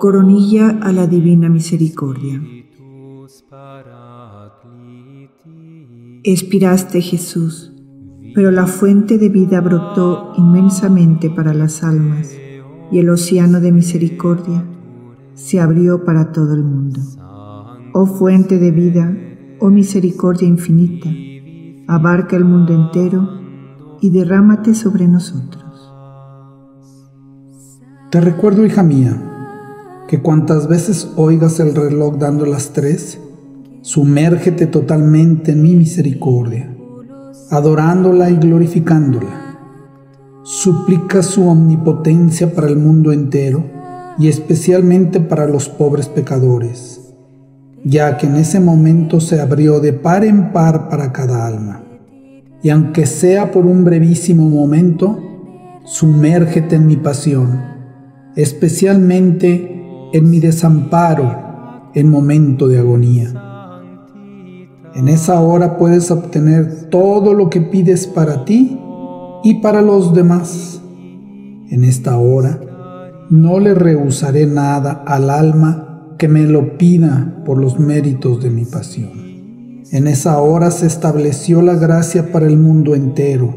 Coronilla a la Divina Misericordia. Expiraste Jesús, pero la fuente de vida brotó inmensamente para las almas y el océano de misericordia se abrió para todo el mundo. Oh fuente de vida, oh misericordia infinita, abarca el mundo entero y derrámate sobre nosotros. Te recuerdo, hija mía, que cuantas veces oigas el reloj dando las tres, sumérgete totalmente en mi misericordia, adorándola y glorificándola. Suplica su omnipotencia para el mundo entero y especialmente para los pobres pecadores, ya que en ese momento se abrió de par en par para cada alma y aunque sea por un brevísimo momento, sumérgete en mi pasión, especialmente en mi desamparo en momento de agonía. En esa hora puedes obtener todo lo que pides para ti y para los demás. En esta hora no le rehusaré nada al alma que me lo pida por los méritos de mi pasión. En esa hora se estableció la gracia para el mundo entero.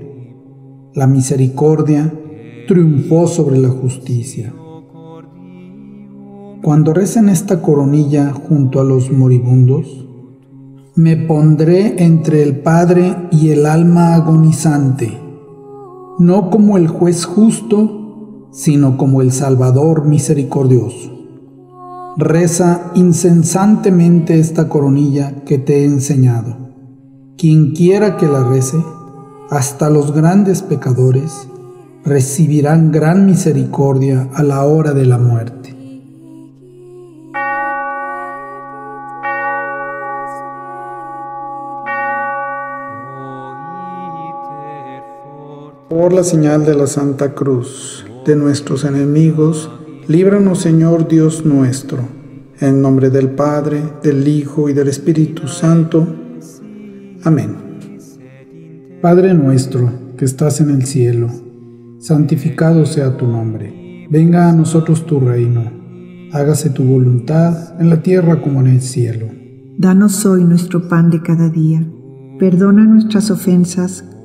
La misericordia triunfó sobre la justicia. Cuando recen esta coronilla junto a los moribundos, me pondré entre el Padre y el alma agonizante, no como el juez justo, sino como el Salvador misericordioso. Reza incesantemente esta coronilla que te he enseñado. Quien quiera que la rece, hasta los grandes pecadores, recibirán gran misericordia a la hora de la muerte. Por la señal de la Santa Cruz de nuestros enemigos, Líbranos, Señor Dios nuestro, en nombre del Padre, del Hijo y del Espíritu Santo. Amén. Padre nuestro, que estás en el cielo, santificado sea tu nombre. Venga a nosotros tu reino. Hágase tu voluntad en la tierra como en el cielo. Danos hoy nuestro pan de cada día. Perdona nuestras ofensas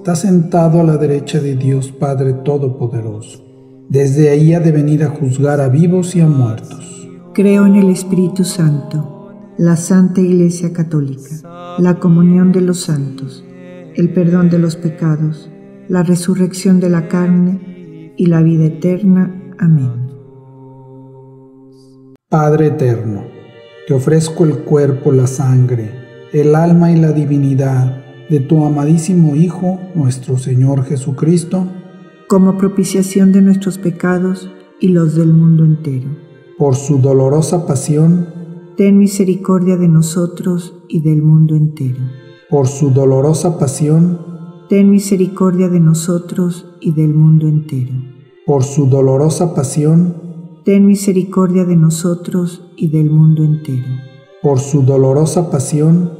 está sentado a la derecha de Dios Padre Todopoderoso desde ahí ha de venir a juzgar a vivos y a muertos. Creo en el Espíritu Santo, la Santa Iglesia Católica, la comunión de los santos, el perdón de los pecados, la resurrección de la carne y la vida eterna. Amén. Padre eterno, te ofrezco el cuerpo, la sangre, el alma y la divinidad de tu amadísimo Hijo, nuestro Señor Jesucristo, como propiciación de nuestros pecados y los del mundo entero. Por su dolorosa pasión, ten misericordia de nosotros y del mundo entero. Por su dolorosa pasión, ten misericordia de nosotros y del mundo entero. Por su dolorosa pasión, ten misericordia de nosotros y del mundo entero. Por su dolorosa pasión,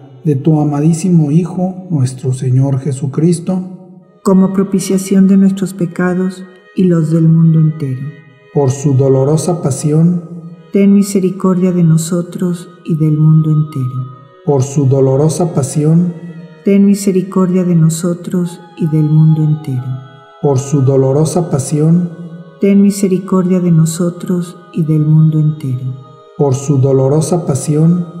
de tu amadísimo Hijo, nuestro Señor Jesucristo, como propiciación de nuestros pecados y los del mundo entero. Por su dolorosa pasión, ten misericordia de nosotros y del mundo entero. Por su dolorosa pasión, ten misericordia de nosotros y del mundo entero. Por su dolorosa pasión, ten misericordia de nosotros y del mundo entero. Por su dolorosa pasión,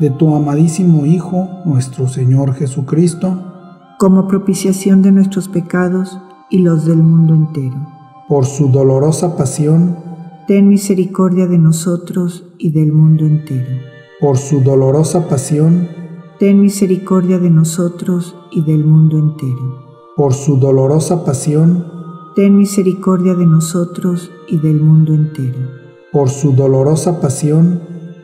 de tu amadísimo Hijo, nuestro Señor Jesucristo, como propiciación de nuestros pecados y los del mundo entero. Por su dolorosa pasión, ten misericordia de nosotros y del mundo entero. Por su dolorosa pasión, ten misericordia de nosotros y del mundo entero. Por su dolorosa pasión, ten misericordia de nosotros y del mundo entero. Por su dolorosa pasión,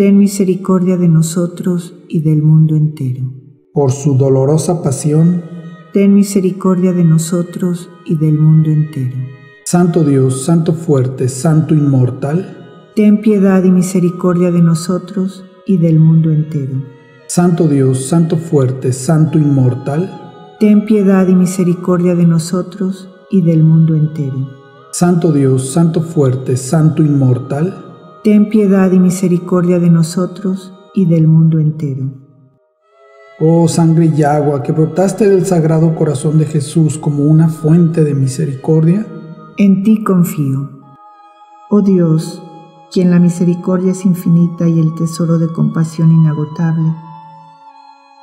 ten misericordia de nosotros y del mundo entero. por su dolorosa pasión, Ten misericordia de nosotros y del mundo entero. Santo Dios, Santo fuerte, Santo inmortal, Ten piedad y misericordia de nosotros y del mundo entero. Santo Dios, Santo fuerte, Santo inmortal, Ten piedad y misericordia de nosotros y del mundo entero. Santo Dios, Santo fuerte, Santo inmortal, Ten piedad y misericordia de nosotros y del mundo entero. oh sangre y agua que brotaste del sagrado corazón de Jesús como una fuente de misericordia, En ti confío. Oh Dios, quien la misericordia es infinita y el tesoro de compasión inagotable,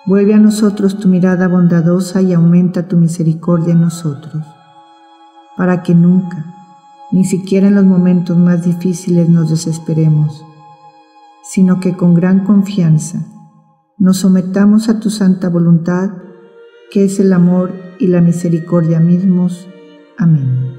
vuelve a nosotros tu mirada bondadosa y aumenta tu misericordia en nosotros, para que nunca, ni siquiera en los momentos más difíciles nos desesperemos, sino que con gran confianza nos sometamos a tu santa voluntad, que es el amor y la misericordia mismos. Amén.